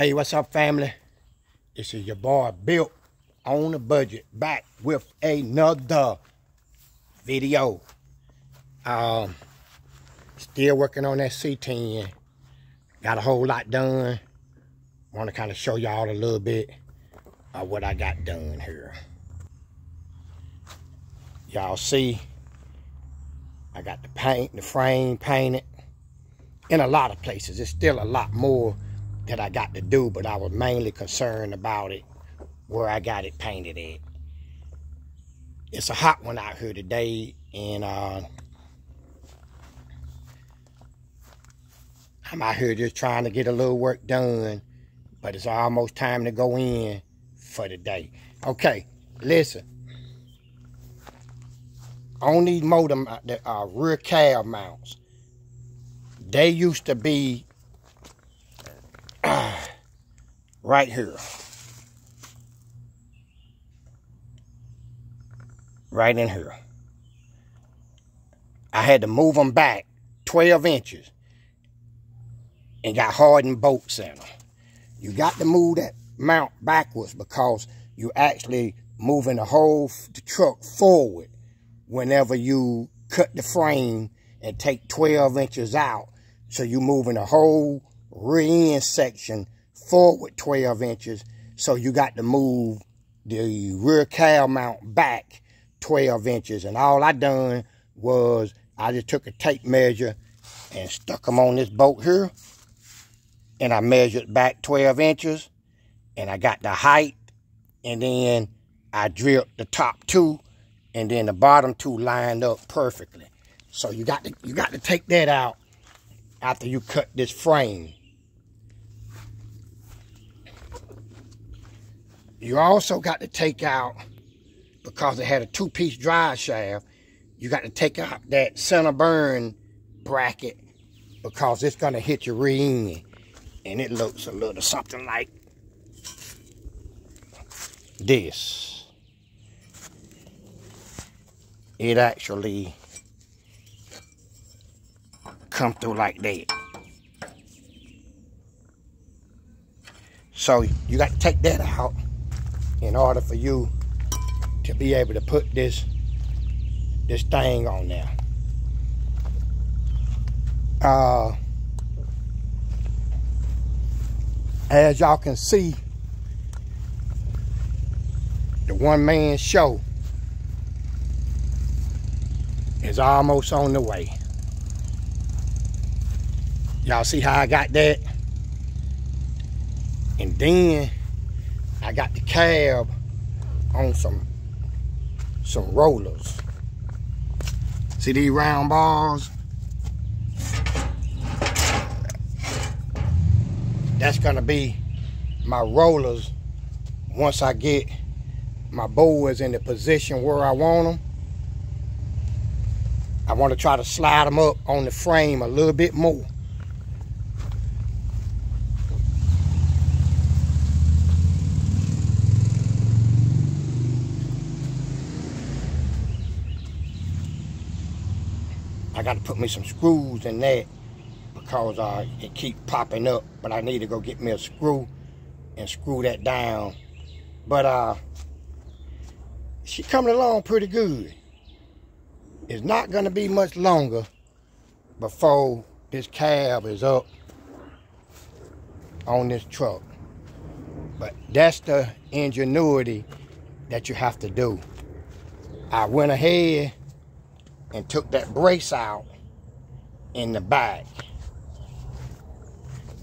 Hey, what's up, family? This is your boy Built on a budget, back with another video. Um, still working on that C10. Got a whole lot done. Want to kind of show y'all a little bit of what I got done here. Y'all see, I got the paint, the frame painted. In a lot of places, it's still a lot more that I got to do, but I was mainly concerned about it where I got it painted at. It's a hot one out here today, and uh, I'm out here just trying to get a little work done, but it's almost time to go in for the day. Okay, listen. On these motor, the uh, rear cab mounts, they used to be right here. Right in here. I had to move them back 12 inches and got hardened bolts in them. You got to move that mount backwards because you're actually moving the whole the truck forward whenever you cut the frame and take 12 inches out. So you're moving the whole rear end section forward 12 inches. So you got to move the rear cowl mount back 12 inches. And all I done was I just took a tape measure and stuck them on this bolt here. And I measured back 12 inches. And I got the height. And then I drilled the top two. And then the bottom two lined up perfectly. So you got to you got to take that out after you cut this frame. You also got to take out, because it had a two-piece drive shaft, you got to take out that center bearing bracket because it's going to hit your end. And it looks a little something like this. It actually come through like that. So you got to take that out in order for you to be able to put this this thing on there. Uh, as y'all can see, the one man show is almost on the way. Y'all see how I got that? And then I got the cab on some some rollers. See these round bars? That's gonna be my rollers once I get my boards in the position where I want them. I want to try to slide them up on the frame a little bit more. I got to put me some screws in that because uh, it keep popping up. But I need to go get me a screw and screw that down. But uh, coming along pretty good. It's not going to be much longer before this cab is up on this truck. But that's the ingenuity that you have to do. I went ahead and took that brace out in the back.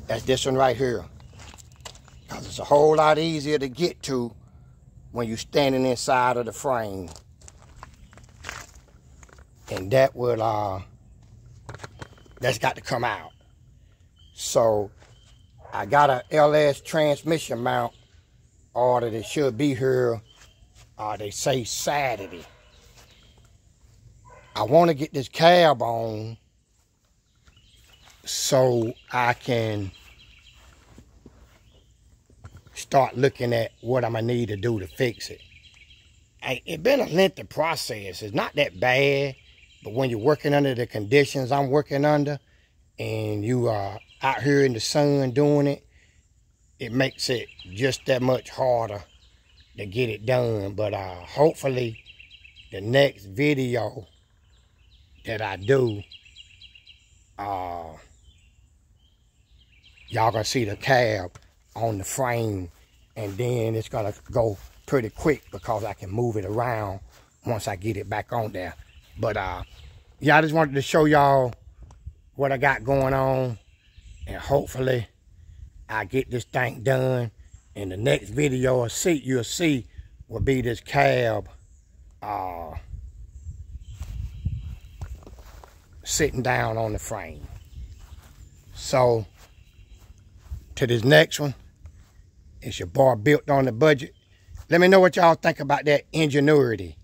That's this one right here. Because it's a whole lot easier to get to when you're standing inside of the frame. And that will, uh, that's got to come out. So I got a LS transmission mount ordered. It should be here, uh, they say Saturday. I want to get this cab on so I can start looking at what I'm going to need to do to fix it. It's been a lengthy process. It's not that bad, but when you're working under the conditions I'm working under and you are out here in the sun doing it, it makes it just that much harder to get it done. But uh, hopefully the next video that I do, uh, y'all gonna see the cab on the frame and then it's gonna go pretty quick because I can move it around once I get it back on there. But uh, yeah, I just wanted to show y'all what I got going on and hopefully I get this thing done. In the next video seat you'll see will be this cab uh, sitting down on the frame. So to this next one, it's your bar built on the budget. Let me know what y'all think about that ingenuity.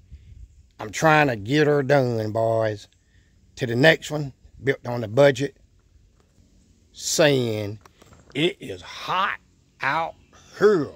I'm trying to get her done, boys. To the next one, built on the budget, saying it is hot out here.